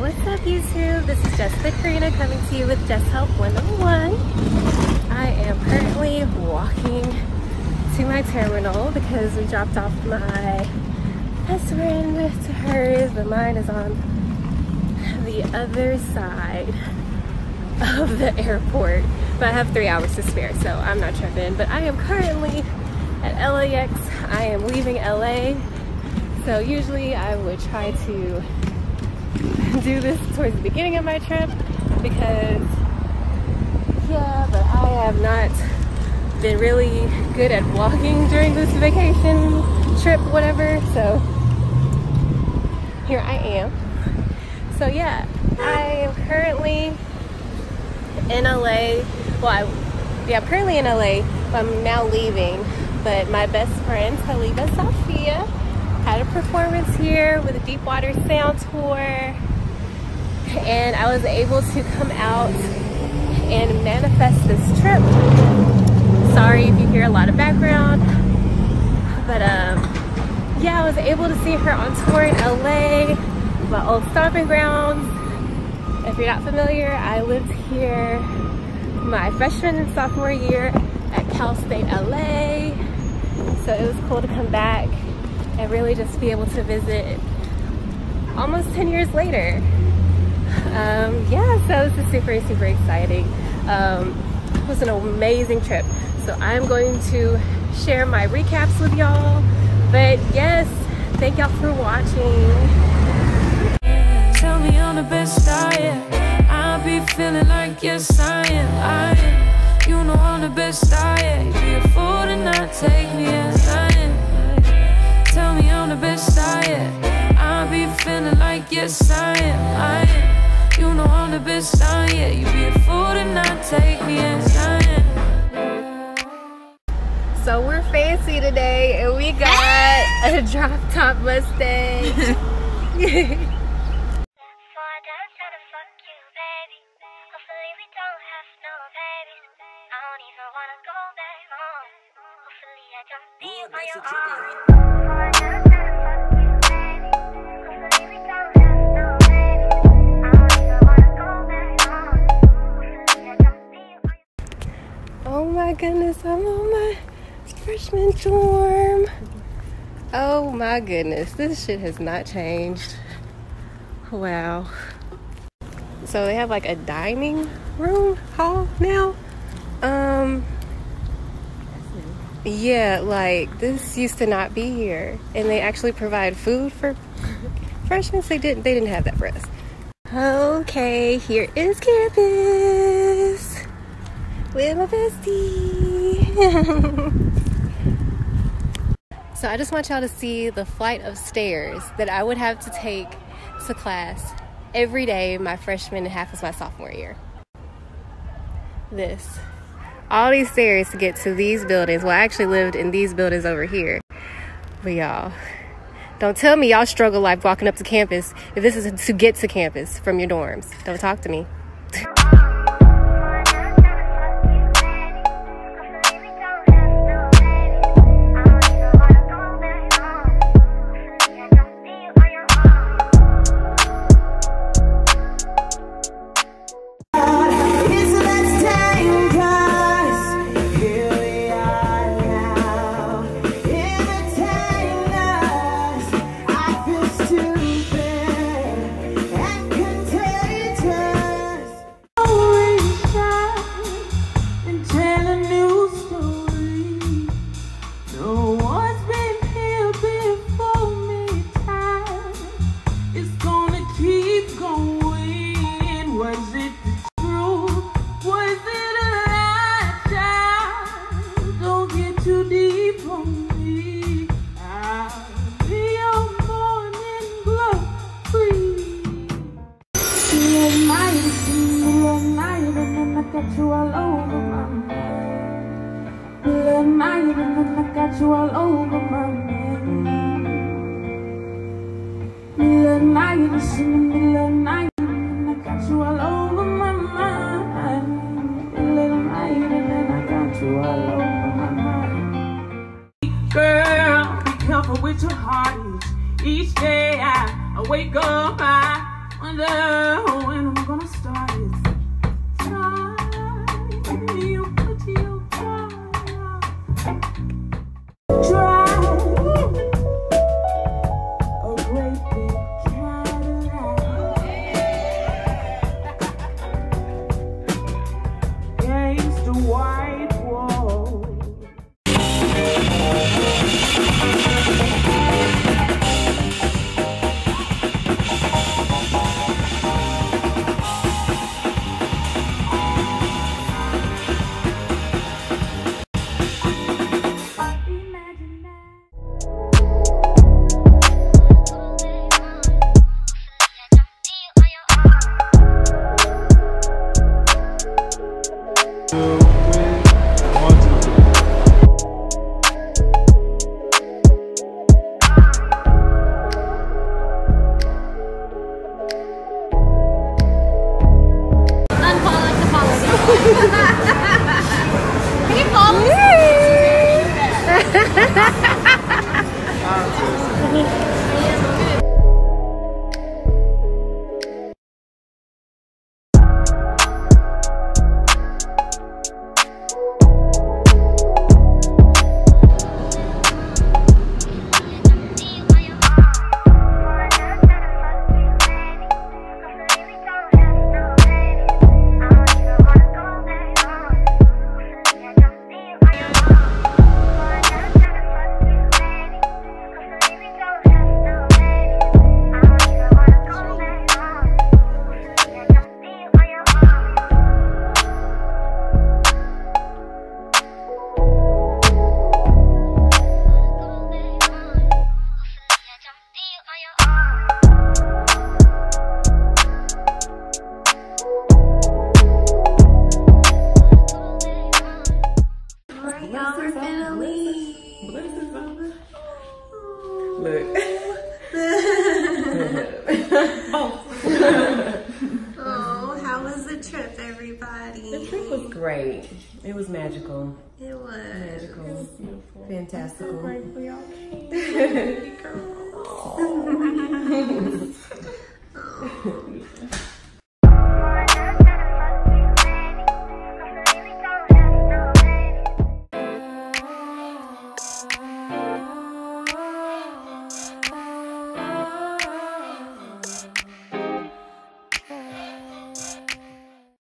What's up YouTube? This is Jessica Carina coming to you with Jess Help 101. I am currently walking to my terminal because we dropped off my best friend to hers, but mine is on the other side of the airport. But I have three hours to spare, so I'm not tripping. But I am currently at LAX. I am leaving LA. So usually I would try to do this towards the beginning of my trip because yeah, but I have not been really good at walking during this vacation trip, whatever. So here I am. So yeah, I am currently in LA. Well, I, yeah, I'm currently in LA, but I'm now leaving. But my best friend, Taliba Safia, had a performance here with a Deep Water Sound Tour. And I was able to come out and manifest this trip. Sorry if you hear a lot of background. But um, yeah, I was able to see her on tour in LA, my old stomping grounds. If you're not familiar, I lived here my freshman and sophomore year at Cal State LA. So it was cool to come back and really just be able to visit almost 10 years later. Um, yeah, so this is super, super exciting. Um, it was an amazing trip. So I'm going to share my recaps with y'all. But yes, thank y'all for watching. Tell me the best diet. I be feeling like yes I am. I am. You know the best diet. Be a fool to not take me yes I am. I am. You know I'm the best diet. You be a fool to not take me as I am. So we're fancy today and we got a drop top Mustang. So I done oh, tryna my goodness, I'm on my freshman dorm. Oh my goodness, this shit has not changed. Wow. So they have like a dining room hall now. Um yeah, like this used to not be here. And they actually provide food for freshmen. They didn't they didn't have that for us. Okay, here is campus with my bestie. so I just want y'all to see the flight of stairs that I would have to take to class every day my freshman and half of my sophomore year. This. All these stairs to get to these buildings. Well, I actually lived in these buildings over here. But y'all, don't tell me y'all struggle life walking up to campus if this is to get to campus from your dorms. Don't talk to me. Got you all over my mind. Late night, and I got you all over my mind. The middle of night, and I got you all over my mind. Late night, and I got you all over my mind. Girl, be careful with your heart. Each day I, wake up, I wonder I'm everybody? The trip was great. It was magical. It was. Magical. It was beautiful. Fantastical.